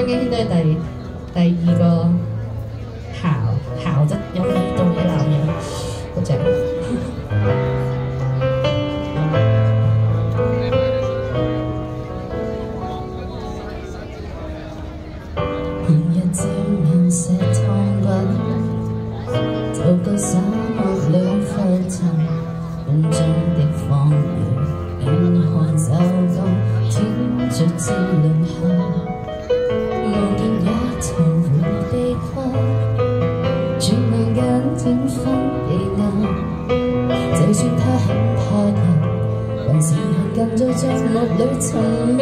張敬軒都係第第二個姣姣質有味道嘅男人，好正。紅日照面石湯滾，就夠灑落兩塊塵，風中的放鳥，眼看就咁天着至你说他很怕人，还是习惯在寂寞里寻觅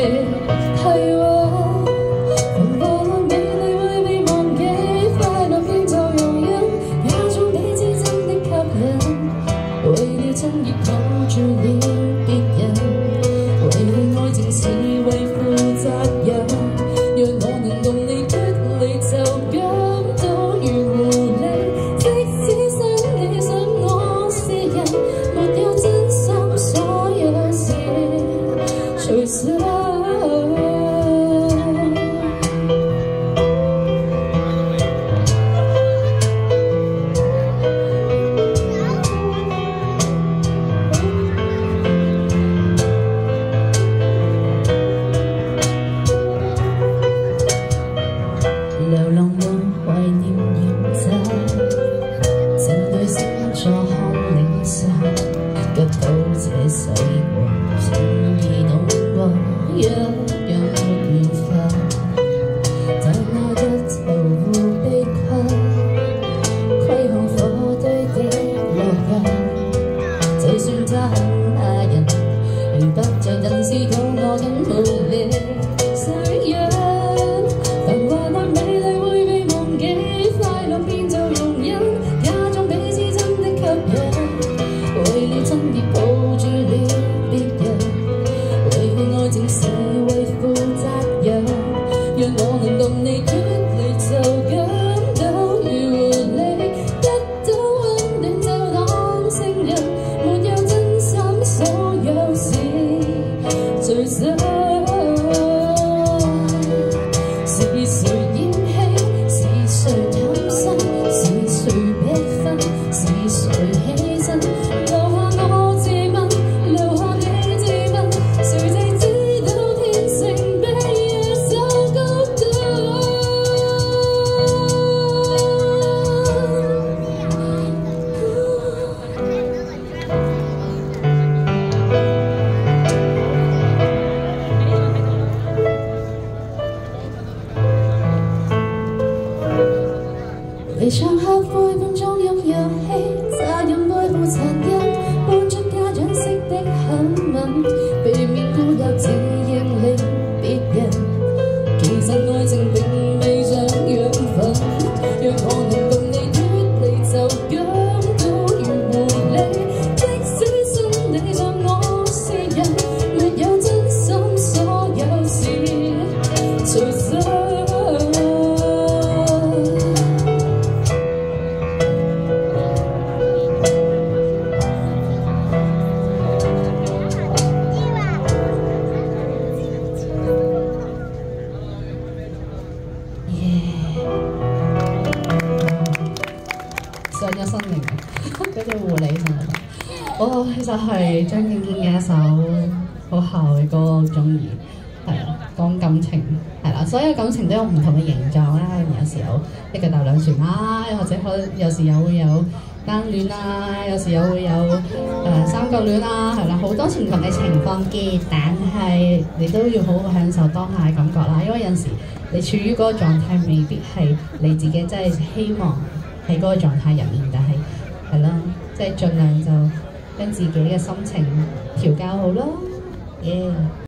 安？lòng vẫn hoài niệm nhiệm ra Dần đời sẽ cho hóng lĩnh xa. Cất đầu dễ say quần Chẳng khi nóng bóng Nhớ nhớ một niềm pha. Ta ngồi đất ở vô bê khoa Khoai hồng phó tới sim. trong hát vui bên trong những giờ hay xa những nơi vô sản nhân bốn chút ca chẳng xích tích hẳn nằm vì mình cô đọc chỉ yên linh biết nhận trùng dân nơi dừng tình mây chẳng yên vần nhưng hồn hình cùng này tuyết đầy dầu gớm tu yêu mùi lên thích dưới xuân để làm ngó suy nhận người yêu chân sống gió giàu gì rồi rơi 嗰隻狐狸上咗身。我其實係張敬軒嘅一首好後嘅歌，好中意。係啊，講感情係啦，所有感情都有唔同嘅形狀啦。有時有一腳踏兩船啦，或者可能有時又會有單戀啦，有時又會有誒、呃三角戀啦，係啦，好多唔同嘅情況嘅。但係你都要好好享受當下嘅感覺啦，因為有時你處於嗰個狀態，未必係你自己真係希望喺嗰個狀態入面，但係 係咯，即係盡量就將自己嘅心情調教好咯，耶、